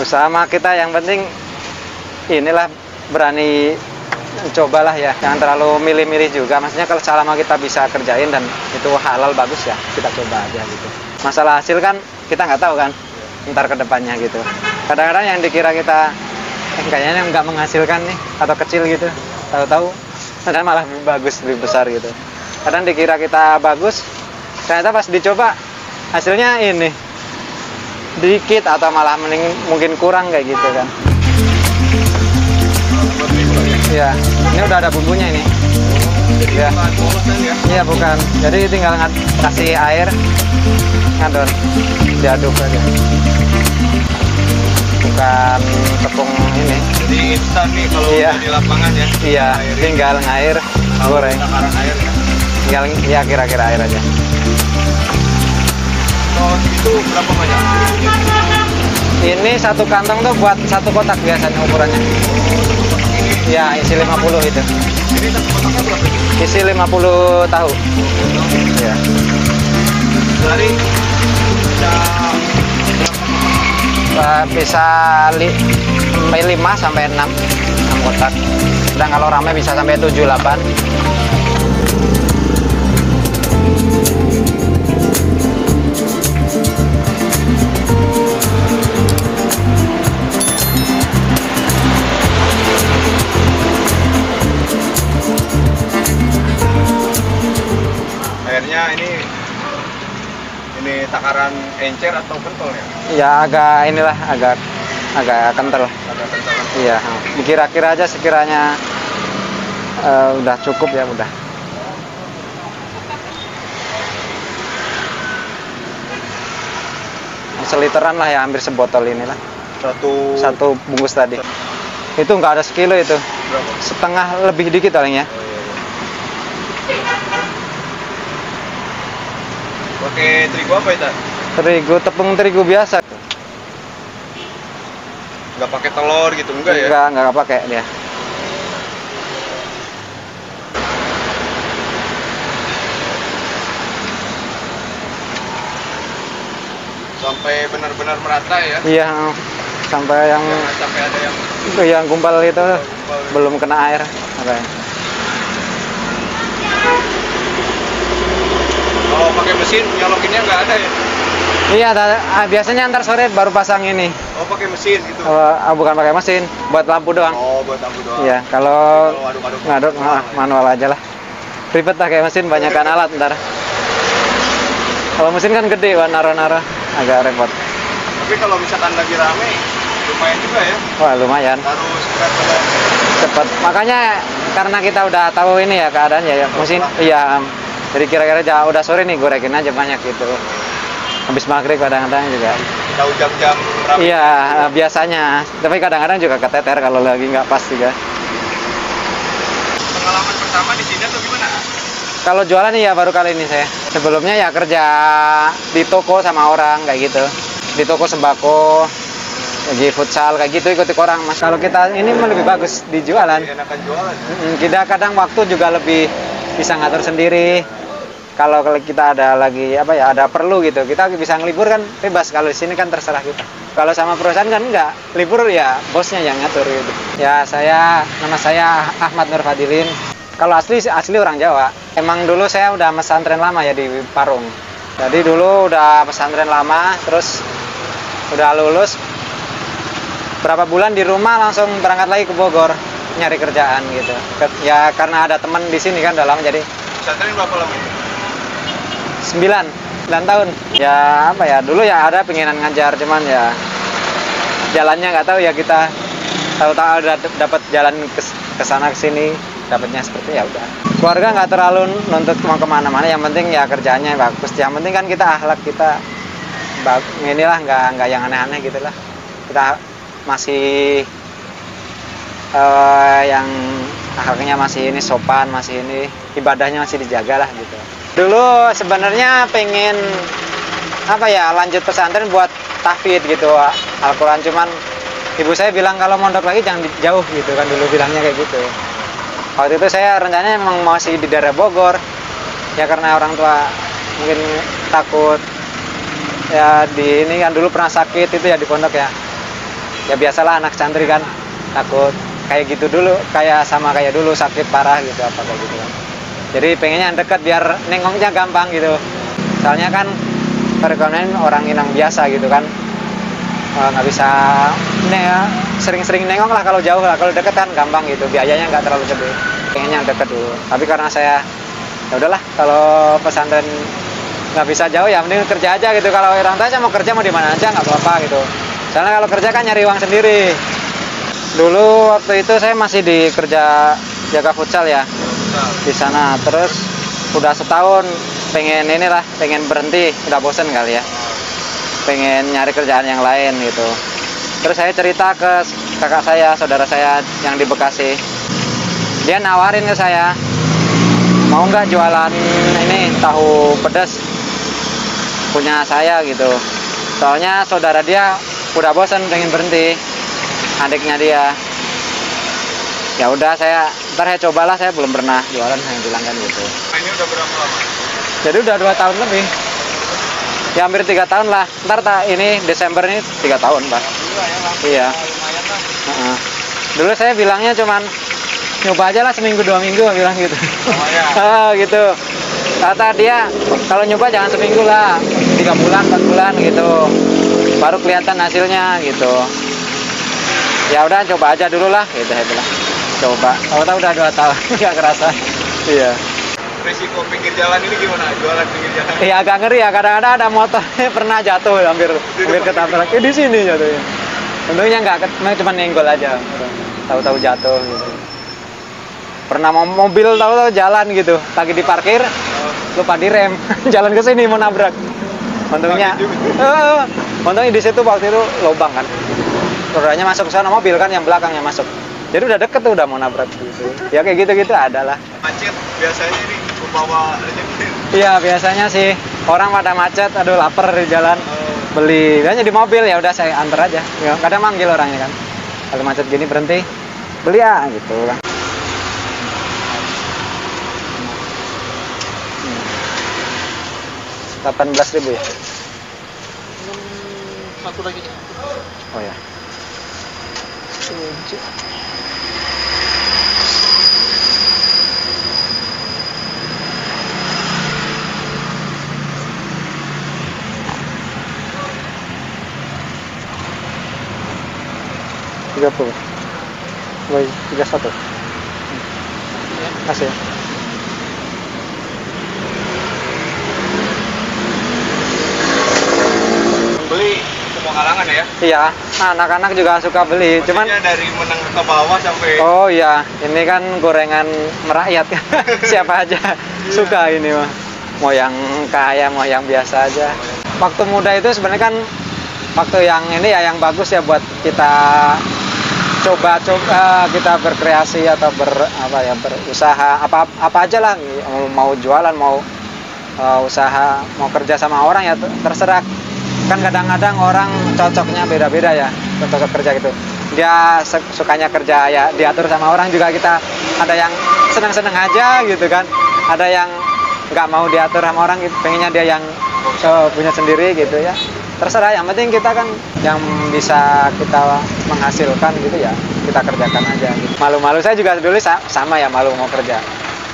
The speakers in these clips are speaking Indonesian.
usaha kita. Yang penting inilah berani cobalah ya. Jangan terlalu milih-milih juga. Maksudnya kalau selama kita bisa kerjain dan itu halal bagus ya kita coba aja gitu. Masalah hasil kan kita nggak tahu kan ntar ke depannya gitu. Kadang-kadang yang dikira kita eh, kayaknya nggak menghasilkan nih atau kecil gitu. Tahu-tahu ternyata malah lebih bagus lebih besar gitu. Kadang dikira kita bagus ternyata pas dicoba hasilnya ini dikit atau malah mending mungkin kurang kayak gitu kan Iya, ini udah ada bumbunya ini. Iya. ya. Iya bukan. Jadi tinggal ngat kasih air, ngadon, diaduk aja. Bukan tepung ini. Jadi instan nih kalau Iya. di lapangan ya. Iya, Airin. tinggal ngair, goreng. air ya. Tinggal ya kira-kira air aja. Kalau itu berapa banyak? Ini satu kantong tuh buat satu kotak biasanya ukurannya. Iya, isi 50 itu. Ini satu kotaknya berapa? Isi 50 tahu. Iya. Dari bisa Eh, bisa li, sampai 5 sampai 6 6 kotak. Dan kalau ramai bisa sampai 7 8. Airnya ini ini takaran encer atau pentol ya? Ya agak inilah agak agak kental. Ada kental. Iya, dikira-kira aja sekiranya eh, udah cukup ya udah. Seliteran lah ya, hampir sebotol inilah. Satu Satu bungkus tadi. Itu nggak ada sekilo itu, berapa? setengah lebih dikit paling ya. Oh, iya, iya. Pakai terigu apa itu? Terigu, tepung terigu biasa. Nggak pakai telur gitu enggak ya? Nggak, nggak pakai dia. Sampai benar-benar merata ya? Iya, sampai yang Jangan sampai ada yang itu yang gumpal itu gumpal. belum kena air. Makanya. Kalau pakai mesin nyolokinnya nggak ada ya? Iya, ah, biasanya antar sore baru pasang ini. Oh pakai mesin gitu? Oh, ah, bukan pakai mesin, buat lampu doang. Oh buat lampu doang. Iya, kalau Kalau aduk-aduk ngaduk ah, manual aja lah. Ribet kayak mesin, banyakkan alat ntar. Kalau mesin kan gede, wah naro-naro agak repot. Tapi kalau misalkan lagi rame lumayan juga ya. Wah lumayan, Harus berat. cepet. Makanya karena kita udah tahu ini ya keadaan ya, ya mesin, iya. Jadi kira-kira udah sore nih gorekin aja banyak gitu. Habis maghrib kadang-kadang juga. Tahu jam-jam rame. Iya, biasanya. Tapi kadang-kadang juga keteter kalau lagi nggak pas juga. Pengalaman pertama di sini atau gimana? Kalau jualan ya baru kali ini saya. Sebelumnya ya kerja di toko sama orang kayak gitu. Di toko sembako, lagi futsal kayak gitu ikut orang. Mas kalau kita ini lebih bagus di jualan. Ya? Kita kadang waktu juga lebih bisa ngatur sendiri. Kalau kita ada lagi apa ya ada perlu gitu, kita bisa ngelibur kan bebas. Kalau di sini kan terserah kita. Kalau sama perusahaan kan enggak, libur ya bosnya yang ngatur gitu. Ya saya nama saya Ahmad Nur Fadilin. Kalau asli asli orang Jawa. Emang dulu saya udah pesantren lama ya di Parung. Jadi dulu udah pesantren lama, terus udah lulus berapa bulan di rumah langsung berangkat lagi ke Bogor nyari kerjaan gitu. Ya karena ada teman di sini kan udah lama jadi? 9 9 tahun. Ya apa ya dulu ya ada pengenan ngajar cuman ya jalannya nggak tahu ya kita. Tahu-tahu dapat jalan ke sana ke sini dapatnya seperti ya udah. Keluarga nggak terlalu nuntut mau ke mana-mana yang penting ya kerjanya bagus. Yang penting kan kita akhlak kita inilah nggak nggak yang aneh-aneh gitulah kita masih eh, yang akhlaknya masih ini sopan masih ini ibadahnya masih dijaga lah gitu dulu sebenarnya pengen apa ya lanjut pesantren buat tahfidz gitu Al-Quran cuman ibu saya bilang kalau mondok lagi jangan jauh gitu kan dulu bilangnya kayak gitu. Waktu itu saya rencananya emang masih di daerah Bogor ya karena orang tua mungkin takut. Ya di ini kan dulu pernah sakit itu ya di pondok ya. Ya biasalah anak santri kan takut. Kayak gitu dulu kayak sama kayak dulu sakit parah gitu apa kayak gitu kan jadi pengennya yang dekat biar nengoknya gampang gitu. Soalnya kan perekonomian orang Minang biasa gitu kan. Eh, nggak bisa ne- sering-sering nengok lah kalau jauh lah. Kalau deket kan gampang gitu. Biayanya nggak terlalu gede. Pengennya yang deket dulu. Tapi karena saya ya udahlah kalau pesantren nggak bisa jauh ya mending kerja aja gitu. Kalau orang tua saya mau kerja mau di mana aja nggak apa-apa gitu. Soalnya kalau kerja kan nyari uang sendiri. Dulu waktu itu saya masih di kerja jaga futsal ya di sana. Terus udah setahun pengen inilah pengen berhenti udah bosen kali ya. Pengen nyari kerjaan yang lain gitu. Terus saya cerita ke kakak saya saudara saya yang di Bekasi. Dia nawarin ke saya mau nggak jualan ini tahu pedas punya saya gitu? Soalnya saudara dia udah bosan pengen berhenti adiknya dia ya udah saya ntar saya cobalah saya belum pernah jualan saya bilang kan gitu. Ini udah berapa lama? jadi udah dua tahun lebih. Ya hampir tiga tahun lah. Ntar tak ini Desember ini tiga tahun pak. Ya iya. Lah. Heeh. dulu saya bilangnya cuman nyoba aja lah seminggu dua minggu bilang gitu. Lumayan. Ah, gitu. Kata dia kalau nyoba jangan seminggu lah tiga bulan empat bulan gitu. Baru kelihatan hasilnya gitu. Ya udah coba aja dulu lah gitu saya bilang coba tahu tahu udah dua tahun nggak kerasa iya Risiko pinggir jalan ini gimana? Jualan pinggir jalan. Iya agak ngeri ya kadang-kadang ada motor pernah jatuh hampir hampir ketabrak Eh, di sini jatuhnya. Untungnya nggak cuma nenggol aja. Tahu-tahu jatuh gitu. Pernah mau mobil tahu-tahu jalan gitu, lagi diparkir lupa direm, jalan ke sini mau nabrak. Untungnya, Sakit juga. eh, untungnya di situ waktu itu lubang kan. Rodanya masuk ke sana mobil kan yang belakangnya masuk. Jadi udah deket tuh udah mau nabrak gitu. Ya kayak gitu-gitu ada lah. Macet biasanya ini bawa rezeki. Iya biasanya sih orang pada macet, aduh lapar di jalan Oh, beli biasanya di mobil ya udah saya antar aja. Ya, kadang manggil orangnya kan. Kalau macet gini berhenti beli ya gitu kan. Delapan belas ribu ya? satu lagi. Oh ya. Tujuh. Tiga puluh. Tiga satu. Kasih. Kalangan ya. Iya, anak-anak juga suka beli. Cuman Maksudnya dari menang ke bawah sampai Oh iya, ini kan gorengan merakyat kan. Siapa aja suka ini mah. Mau yang kaya, mau yang biasa aja. Waktu muda itu sebenarnya kan waktu yang ini ya yang bagus ya buat kita coba coba kita berkreasi atau ber apa ya berusaha apa apa aja lah mau, mau jualan mau uh, usaha mau kerja sama orang ya ter- terserah kan kadang-kadang orang cocoknya beda-beda ya cocok kerja gitu. Dia sukanya kerja ya diatur sama orang juga kita. Ada yang senang-senang aja gitu kan. Ada yang nggak mau diatur sama orang gitu, pengennya dia yang uh, punya sendiri gitu ya. Terserah yang penting kita kan yang bisa kita menghasilkan gitu ya. Kita kerjakan aja gitu. malu-malu saya juga dulu sa- sama ya malu mau kerja.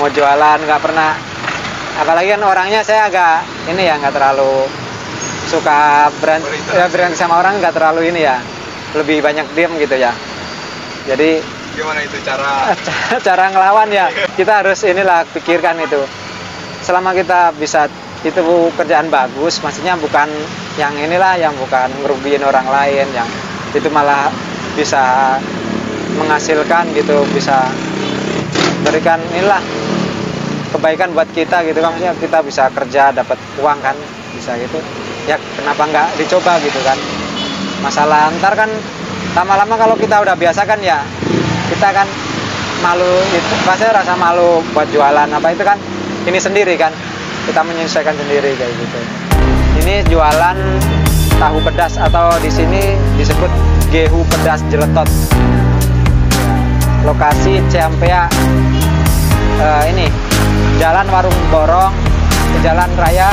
Mau jualan nggak pernah. Apalagi kan orangnya saya agak ini ya nggak terlalu suka Berinteraksi. ya, berani sama orang nggak terlalu ini ya. Lebih banyak diem gitu ya. Jadi gimana itu cara? cara ngelawan ya. Kita harus inilah pikirkan itu. Selama kita bisa itu kerjaan bagus maksudnya bukan yang inilah yang bukan ngerugiin orang lain yang itu malah bisa menghasilkan gitu bisa berikan inilah kebaikan buat kita gitu kan. Maksudnya kita bisa kerja dapat uang kan bisa gitu ya kenapa nggak dicoba gitu kan? Masalah ntar kan lama-lama kalau kita udah biasa kan ya kita kan malu itu pasti rasa malu buat jualan apa itu kan ini sendiri kan kita menyesuaikan sendiri kayak gitu. Ini jualan tahu pedas atau di sini disebut gehu pedas jeletot. Lokasi Ciampea eh, ini Jalan Warung Borong Jalan Raya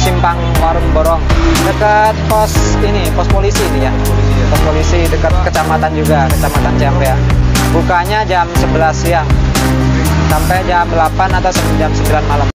Simpang Warung Borong dekat pos ini pos polisi ini ya pos polisi dekat kecamatan juga, kecamatan Ciampea. Bukanya jam 11 siang sampai jam 8 atau jam 9 malam.